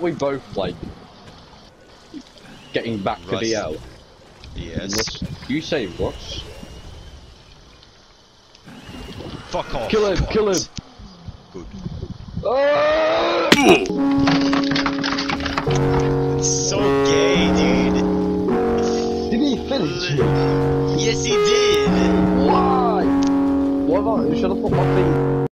Are we both like getting back to the DL? Yes. Rust. You say what? Fuck off. Kill him! Kill him! Good. Ah! So gay, dude. Did he finish? Yes, he did. Why? What about? Should I put my feet?